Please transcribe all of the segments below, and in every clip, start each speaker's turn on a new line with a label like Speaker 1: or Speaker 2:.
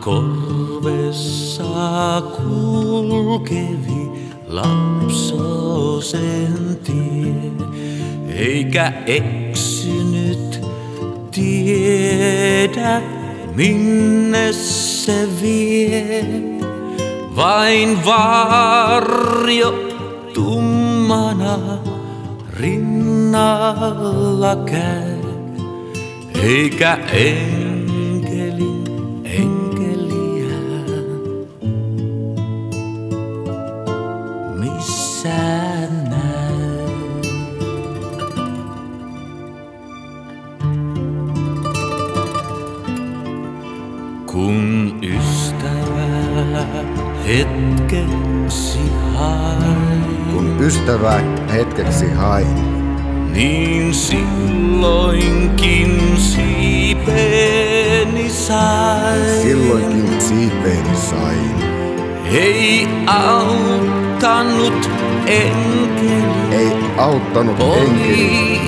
Speaker 1: korvessa kulkevi lapsosen tie, eikä eksynyt tiedä minne se vie. Vain varjo tummana rinnalla käy, eikä enkeli näy. Kun ystävä hetkeksi hain,
Speaker 2: Kun ystävää hetkeksi hain,
Speaker 1: niin silloinkin siipeeni sain.
Speaker 2: silloinkin siipeeni sain.
Speaker 1: Ei auttanut enkeli,
Speaker 2: Ei auttanut enkeli,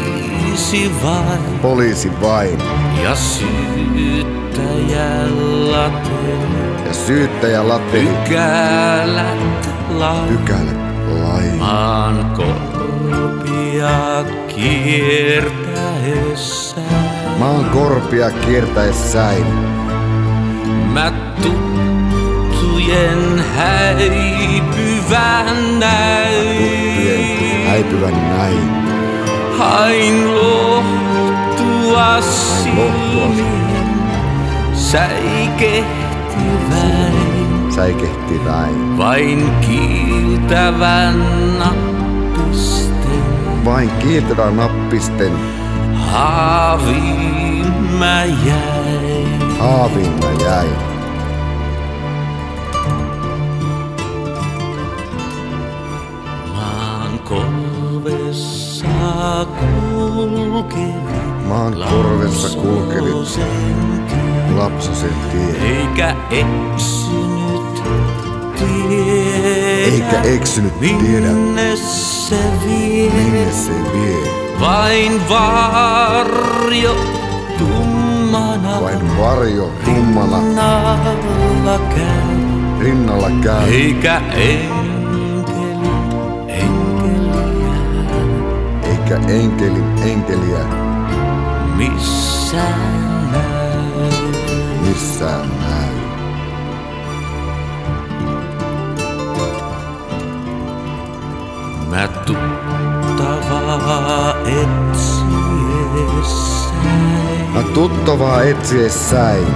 Speaker 1: poliisi vain.
Speaker 2: poliisi vain.
Speaker 1: Ja syyttäjällä teli
Speaker 2: Ja syyttäjä latteli
Speaker 1: pykälät lain.
Speaker 2: pykälät lain.
Speaker 1: Maan korpia kiertäessä.
Speaker 2: Maan korpia kiertäessäin.
Speaker 1: Mä tuttujen häipyvän näin.
Speaker 2: Häipyvän näin.
Speaker 1: Hain lohtua
Speaker 2: lohtua
Speaker 1: siihen, säikehtivän,
Speaker 2: Säikehti väin.
Speaker 1: vain kiiltävän nappisten.
Speaker 2: Vain kiiltävän nappisten
Speaker 1: Haaviin mä jäin.
Speaker 2: haavin mä jäin.
Speaker 1: Kulkevi
Speaker 2: Maan korvessa kulkevi
Speaker 1: lapsosen tie, eikä eksynyt tiedä,
Speaker 2: Eikä eksynyt tiedä,
Speaker 1: minne se vie.
Speaker 2: minne se vie.
Speaker 1: Vain varjo tummana
Speaker 2: Vain varjo tummana
Speaker 1: rinnalla käy,
Speaker 2: rinnalla käy.
Speaker 1: eikä enkeli
Speaker 2: enkelin enkeliä
Speaker 1: missään näy.
Speaker 2: missään näy.
Speaker 1: Mä tuttavaa etsiessäin,
Speaker 2: Mä tuttavaa etsiessäin.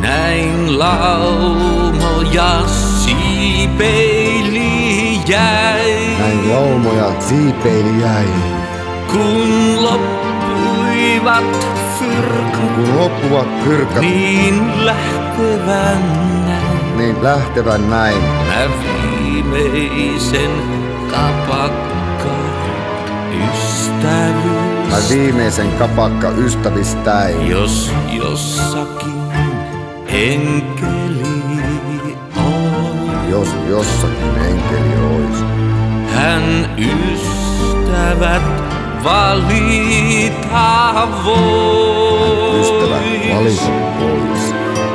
Speaker 1: näin laumoja siipeili jäi.
Speaker 2: Näin laumoja siipeili jäi.
Speaker 1: Kun loppuivat fyrkat,
Speaker 2: Kun loppuvat pyrkät,
Speaker 1: niin lähtevän näin.
Speaker 2: niin lähtevän näin.
Speaker 1: Mä viimeisen kapakka ystävyys.
Speaker 2: Mä viimeisen kapakka ystävistäin.
Speaker 1: Jos jossakin enkeli on,
Speaker 2: Jos jossakin enkeli ois.
Speaker 1: hän ystävät valita voi.
Speaker 2: Ystävä valisi pois.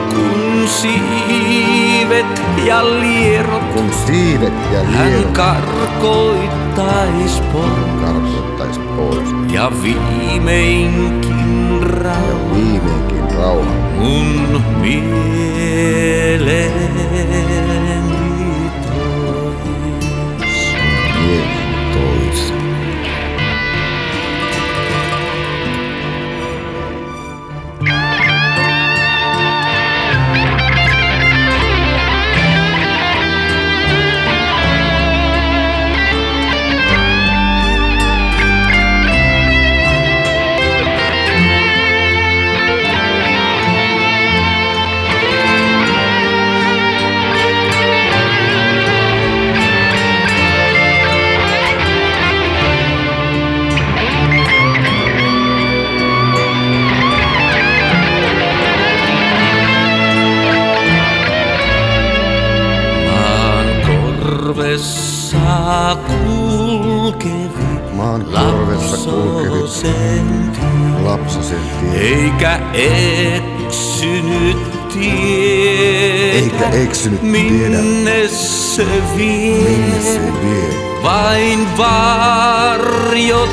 Speaker 1: Kun siivet ja lierot
Speaker 2: Kun siivet ja
Speaker 1: hän
Speaker 2: liedot
Speaker 1: karkoittais pois.
Speaker 2: karkottais pois.
Speaker 1: Ja viimeinkin
Speaker 2: Ja
Speaker 1: rauha
Speaker 2: viimeinkin rauha
Speaker 1: mun mieleeni korvessa kulkevi
Speaker 2: Maan korvessa kulkevi
Speaker 1: tie. Eikä eksynyt tiedä,
Speaker 2: Eikä eksynyt tiedä,
Speaker 1: minne se vie.
Speaker 2: minne se vie.
Speaker 1: Vain varjot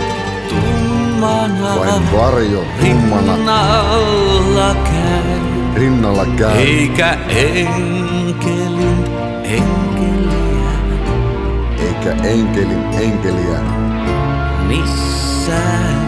Speaker 1: tummana,
Speaker 2: Vain varjo tummana
Speaker 1: rinnalla käy.
Speaker 2: rinnalla käy.
Speaker 1: Eikä enkelin
Speaker 2: Enkelin enkeliä näy.